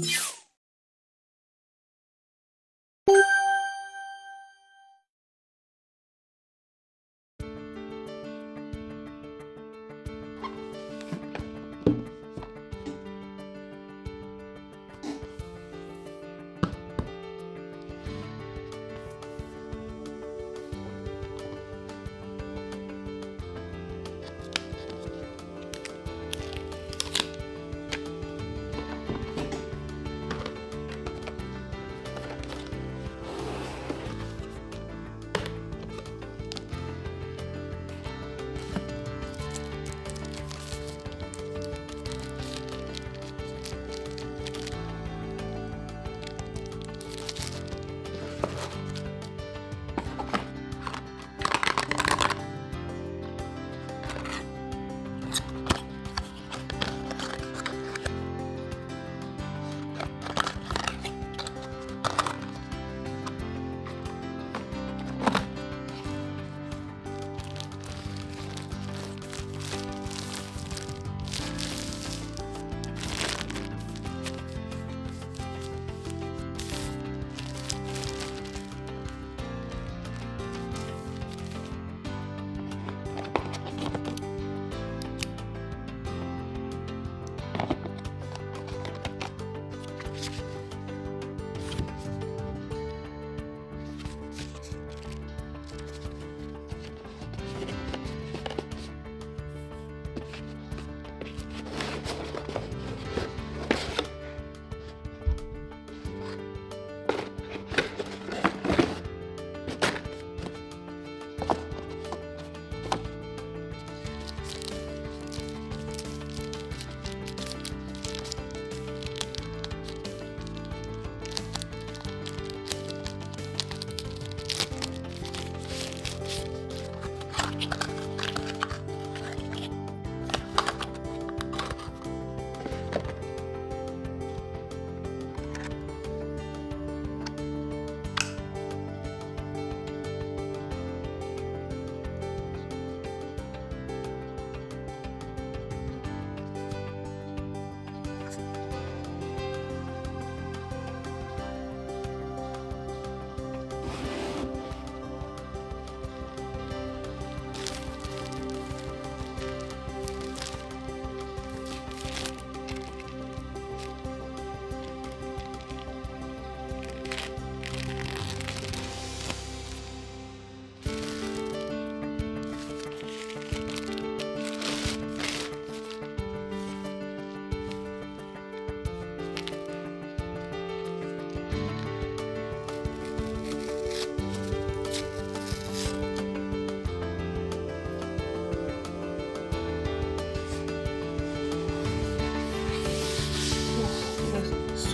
you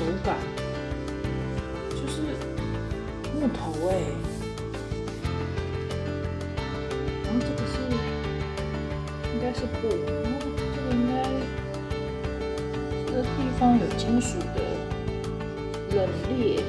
手感就是木头哎，然后这个是应该是布，然后这个应该这个地方有金属的冷裂，